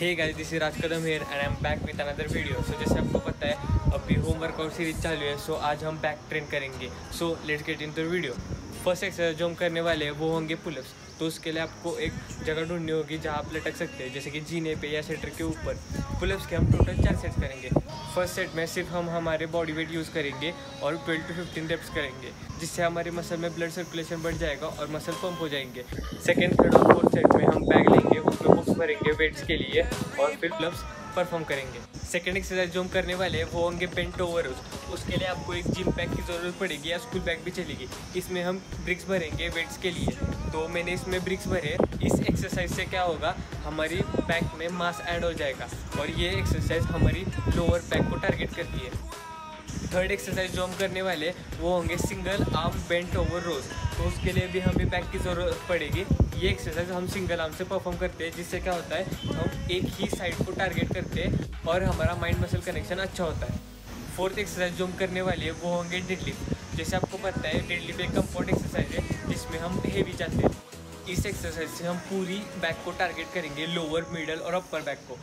Hey guys this is Raj Kadam here and I am back with another video so जैसे आपको पता है, अभी होम वर्कआउट सीरीज़ चालू है सो आज हम बैक ट्रेन करेंगे. So let's get in the video first exercise जो हम करने वाले हैं, वो होंगे पुलअप्स तो उसके लिए आपको एक जगह ढूंढनी होगी जहाँ आप लटक सकते हैं, जैसे कि जीने पे या सेटर के ऊपर. पुलअप्स के हम टोटल चार सेट्स करेंगे. फ़र्स्ट सेट में सिर्फ़ हम हमारे बॉडी वेट यूज़ करेंगे और 12 टू 15 रेप्स करेंगे, जिससे हमारे मसल में ब्लड सर्कुलेशन बढ़ जाएगा और मसल पंप हो जाएँगे. सेकेंड थर्ड और फोर्थ सेट में हम बैग लेंगे उसमें वेट्स के लिए और फिर क्लब्स परफॉर्म करेंगे। सेकेंड एक्सरसाइज जो हम करने वाले हैं, वो होंगे पेंट ओवर उसके लिए आपको एक जिम बैग की ज़रूरत पड़ेगी या स्कूल बैग भी चलेगी। इसमें हम ब्रिक्स भरेंगे वेट्स के लिए। तो मैंने इसमें ब्रिक्स भरे। इस एक्सरसाइज से क्या होगा? हमारी बैक में मास ऐड हो जाएगा। और ये एक्सरसाइज हमारी लोअर बैक को टारगेट करती है। थर्ड एक्सरसाइज जो हम करने वाले वो होंगे single arm bent over rows तो उसके लिए भी हमें बैक की ज़रूरत पड़ेगी। ये एक्सरसाइज हम सिंगल आर्म से परफॉर्म करते हैं, जिससे क्या होता है, हम एक ही साइड को टारगेट करते हैं और हमारा माइंड मसल कनेक्शन अच्छा होता है। फोर्थ एक्सरसाइज जो हम करने वाले हैं, वो होंगे डेडलिफ्ट जैसे आपको पता है डेडलिफ्ट एक कंफर्ट एक्सरसाइज है, जिसमें हम हेवी जाते हैं। इस एक्सरसाइज से हम पूरी बैक को टारगेट करेंगे लोअर मिडल और अपर बैक को।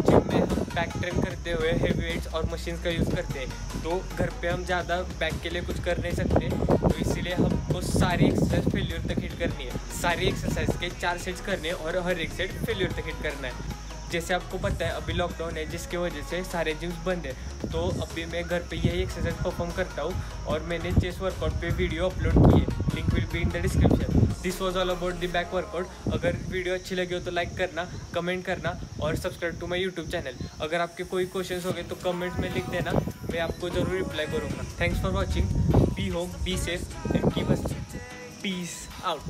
जिम में हम बैक ट्रेन करते हुए हैवी वेट्स और मशीन का यूज़ करते हैं। तो घर पे हम ज़्यादा बैक के लिए कुछ कर नहीं सकते तो इसीलिए हमको सारी एक्सरसाइज फेल्यूर तक हिट करनी है। सारी एक्सरसाइज के चार सेट्स करने और हर एक सेट फेल्यूर तक हिट करना है। जैसे आपको पता है, अभी लॉकडाउन है, जिसकी वजह से सारे जिम्स बंद है। तो अभी मैं घर पे यही एक्सरसाइज परफॉर्म करता हूँ और मैंने चेस वर्कआउट पे वीडियो अपलोड की है link will be in the description this was all about the back workout अगर वीडियो अच्छी लगी हो तो लाइक करना कमेंट करना और subscribe to my YouTube channel अगर आपके कोई क्वेश्चन हो गए तो कमेंट में लिख देना, मैं आपको ज़रूर रिप्लाई करूँगा। Thanks for watching be home be safe and keep us peace out